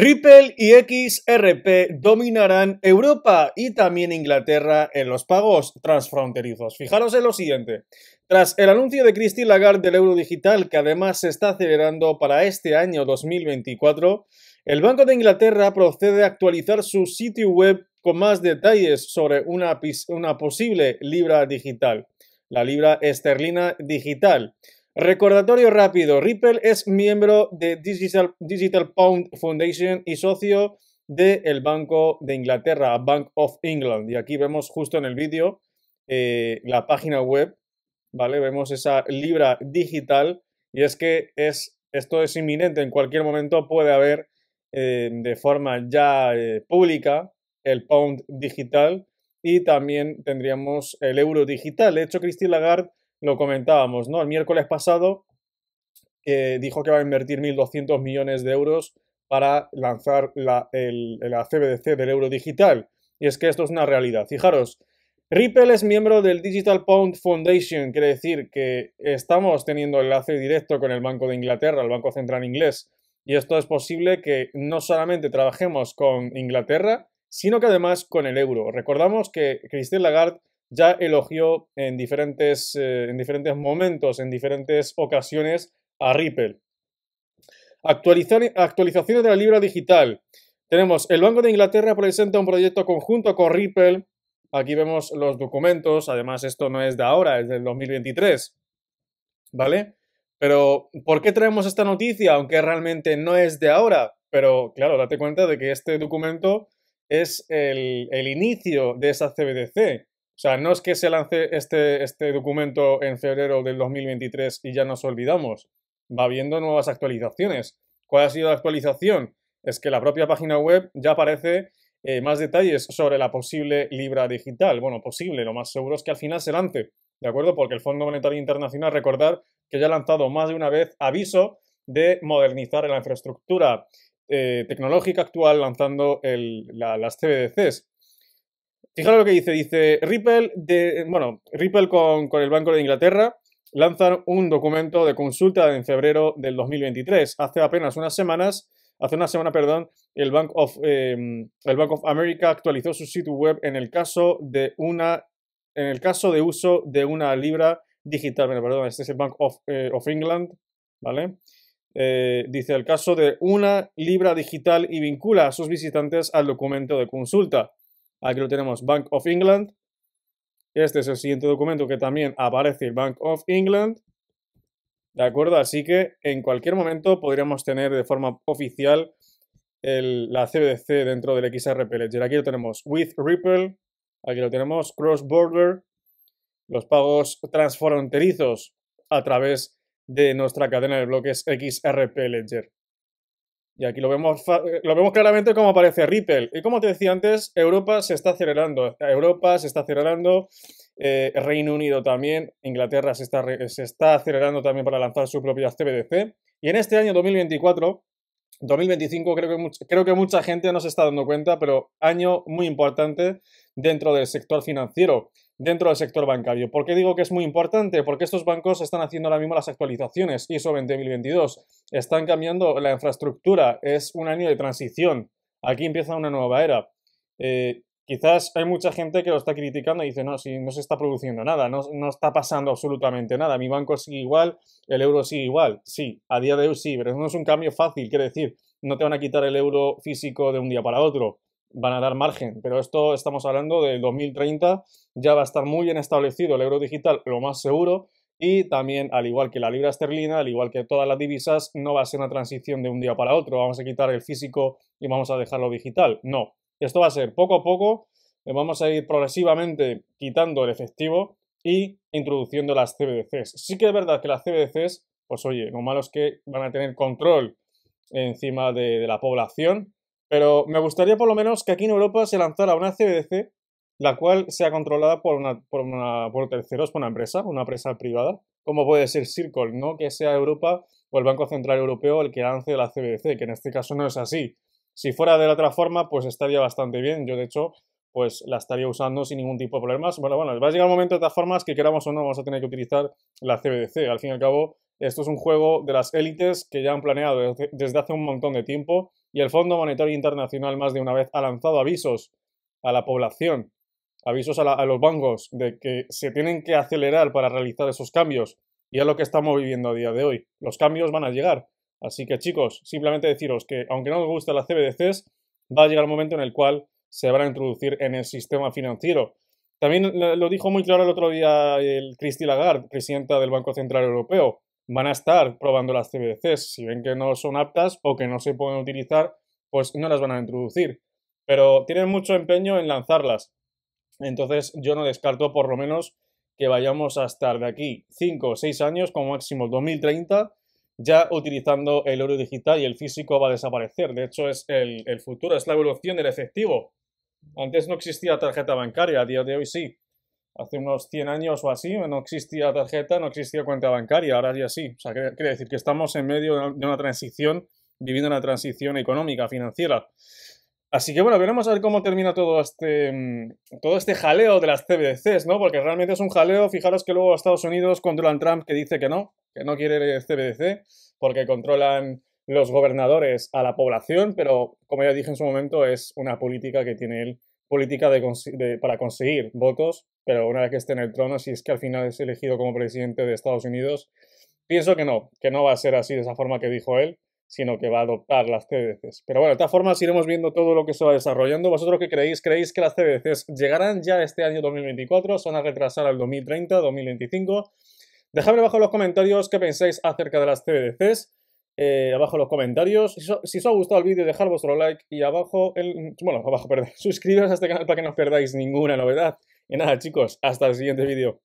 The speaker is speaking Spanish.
Ripple y XRP dominarán Europa y también Inglaterra en los pagos transfronterizos. Fijaros en lo siguiente. Tras el anuncio de Christine Lagarde del euro digital, que además se está acelerando para este año 2024, el Banco de Inglaterra procede a actualizar su sitio web con más detalles sobre una, una posible libra digital, la libra esterlina digital. Recordatorio rápido, Ripple es miembro de Digital, Digital Pound Foundation y socio del Banco de Inglaterra, Bank of England. Y aquí vemos justo en el vídeo eh, la página web, ¿vale? Vemos esa libra digital y es que es, esto es inminente, en cualquier momento puede haber eh, de forma ya eh, pública el pound digital y también tendríamos el euro digital. De hecho, Christine Lagarde lo comentábamos, ¿no? El miércoles pasado dijo que va a invertir 1.200 millones de euros para lanzar la, CBDC del euro digital. Y es que esto es una realidad. Fijaros, Ripple es miembro del Digital Pound Foundation, quiere decir que estamos teniendo enlace directo con el Banco de Inglaterra, el Banco Central Inglés, y esto es posible que no solamente trabajemos con Inglaterra, sino que además con el euro. Recordamos que Christine Lagarde ya elogió en diferentes, eh, en diferentes momentos, en diferentes ocasiones a Ripple. actualizaciones de la libra digital. Tenemos el Banco de Inglaterra presenta un proyecto conjunto con Ripple. Aquí vemos los documentos. Además, esto no es de ahora, es del 2023. ¿Vale? Pero, ¿por qué traemos esta noticia? Aunque realmente no es de ahora. Pero, claro, date cuenta de que este documento es el, el inicio de esa CBDC. O sea, no es que se lance este, este documento en febrero del 2023 y ya nos olvidamos. Va habiendo nuevas actualizaciones. ¿Cuál ha sido la actualización? Es que la propia página web ya aparece eh, más detalles sobre la posible libra digital. Bueno, posible, lo más seguro es que al final se lance, ¿de acuerdo? Porque el Fondo Monetario Internacional, recordar que ya ha lanzado más de una vez aviso de modernizar la infraestructura eh, tecnológica actual lanzando las CBDCs. Fijaros lo que dice, dice Ripple, de, bueno, Ripple con, el Banco de Inglaterra lanzan un documento de consulta en febrero del 2023. Hace apenas unas semanas, hace una semana, perdón, el Bank of, em, el Bank of America actualizó su sitio web en el caso de una, en el caso de uso de una libra digital. perdón, este es el Bank of, eh, of England, ¿vale? Eh, dice el caso de una libra digital y vincula a sus visitantes al documento de consulta. Aquí lo tenemos, Bank of England. Este es el siguiente documento que también aparece el Bank of England. ¿De acuerdo? Así que en cualquier momento podríamos tener de forma oficial la CBDC dentro del XRP Ledger. Aquí lo tenemos, With Ripple. Aquí lo tenemos, Cross Border. Los pagos transfronterizos a través de nuestra cadena de bloques XRP Ledger. Y aquí lo vemos, eh, lo vemos claramente como aparece Ripple. Y como te decía antes, Europa se está acelerando. Europa se está acelerando. Eh, Reino Unido también. Inglaterra se está, se está acelerando también para lanzar su propia CBDC. Y en este año 2024, 2025, creo que, creo que mucha gente no se está dando cuenta, pero año muy importante dentro del sector financiero dentro del sector bancario. ¿Por qué digo que es muy importante? Porque estos bancos están haciendo ahora mismo las actualizaciones ISO 20022, están cambiando la infraestructura, es un año de transición, aquí empieza una nueva era. Eh, quizás hay mucha gente que lo está criticando y dice, no, si no se está produciendo nada, no, no, está pasando absolutamente nada, mi banco sigue igual, el euro sigue igual, sí, a día de hoy sí, pero no es un cambio fácil, quiere decir, no te van a quitar el euro físico de un día para otro, van a dar margen, pero esto estamos hablando de 2030, ya va a estar muy bien establecido el euro digital, lo más seguro, y también, al igual que la libra esterlina, al igual que todas las divisas, no va a ser una transición de un día para otro, vamos a quitar el físico y vamos a dejarlo digital, no, esto va a ser poco a poco, eh, vamos a ir progresivamente quitando el efectivo y introduciendo las CBDCs. Sí que es verdad que las CBDCs, pues oye, lo malo es que van a tener control encima de la población, pero me gustaría por lo menos que aquí en Europa se lanzara una CBDC, la cual sea controlada por, una, por, una, por terceros, por una empresa, una empresa privada, como puede ser Circle, no que sea Europa o el Banco Central Europeo el que lance la CBDC, que en este caso no es así. Si fuera de la otra forma, pues estaría bastante bien. Yo, de hecho, pues la estaría usando sin ningún tipo de problemas. Bueno, bueno, va a llegar un momento de todas formas que queramos o no vamos a tener que utilizar la CBDC. Al fin y al cabo, Esto es un juego de las élites que ya han planeado desde hace un montón de tiempo y el Fondo Monetario Internacional más de una vez ha lanzado avisos a la población, avisos a, los bancos de que se tienen que acelerar para realizar esos cambios y es lo que estamos viviendo a día de hoy. Los cambios van a llegar. Así que chicos, simplemente deciros que aunque no os gusten las CBDCs, va a llegar el momento en el cual se van a introducir en el sistema financiero. También lo dijo muy claro el otro día el Christine Lagarde, presidenta del Banco Central Europeo. Van a estar probando las CBDCs. Si ven que no son aptas o que no se pueden utilizar, pues no las van a introducir. Pero tienen mucho empeño en lanzarlas. Entonces yo no descarto por lo menos que vayamos a estar de aquí 5 o 6 años, como máximo 2030, ya utilizando el oro digital y el físico va a desaparecer. De hecho, es el, futuro, es la evolución del efectivo. Antes no existía tarjeta bancaria, a día de hoy sí. Hace unos 100 años o así no existía tarjeta, no existía cuenta bancaria, ahora ya sí. O sea, quiere decir que estamos en medio de una transición, viviendo una transición económica, financiera. Así que bueno, veremos a ver cómo termina todo este, mm, todo este jaleo de las CBDCs, ¿no? Porque realmente es un jaleo. Fijaros que luego Estados Unidos controlan Trump que dice que no, que no quiere CBDC, porque controlan los gobernadores a la población, pero como ya dije en su momento, es una política que tiene él, política de, para conseguir votos, pero una vez que esté en el trono, si es que al final es elegido como presidente de Estados Unidos, pienso que no, que no va a ser así de esa forma que dijo él, sino que va a adoptar las CBDCs. Pero bueno, de todas formas iremos viendo todo lo que se va desarrollando. ¿Vosotros qué creéis? ¿Creéis que las CBDCs llegarán ya este año 2024? ¿Son a retrasar al 2030, 2025? Dejadme abajo en los comentarios qué pensáis acerca de las CBDCs. Eh, abajo en los comentarios. Si, os ha gustado el vídeo, dejad vuestro like y abajo, el, bueno, abajo, perdón, suscribiros a este canal para que no os perdáis ninguna novedad. Y nada, chicos, hasta el siguiente vídeo.